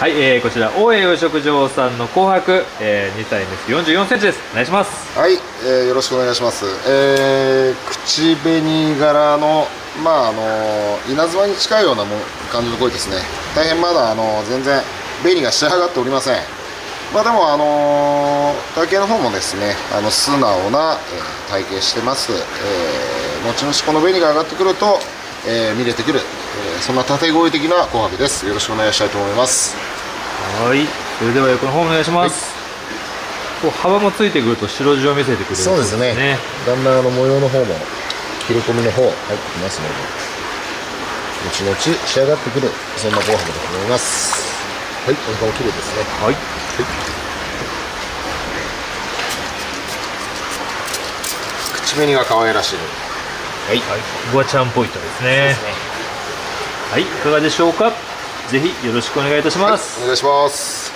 はい、えー、こちら大江養殖場さんの紅白、えー、2歳です。44センチです。お願いします。はい、えー、よろしくお願いします。えー、口紅柄のまああの稲妻に近いようなも感じの声ですね。大変まだあの全然紅が仕上がっておりません。まあでもあの体型の方もですねあの素直な、えー、体型してます、えー、後々この紅が上がってくると、えー、見れてくる、えー、そんな縦声的な紅白です。よろしくお願いしたいと思います。はい。それでは横の方お願いします、はい、こう幅もついてくると白地を見せてくれる、そうですね、ね、だんだんあの模様の方も切れ込みの方入ってきますので。後々仕上がってくるそんな紅白だと思います。はい。お腹も綺麗ですね。はい、はい、口紅が可愛らしいはい、はい、ここがチャンポイントですね、ね、はい。いかがでしょうか？ぜひよろしくお願いいたします、はい、お願いします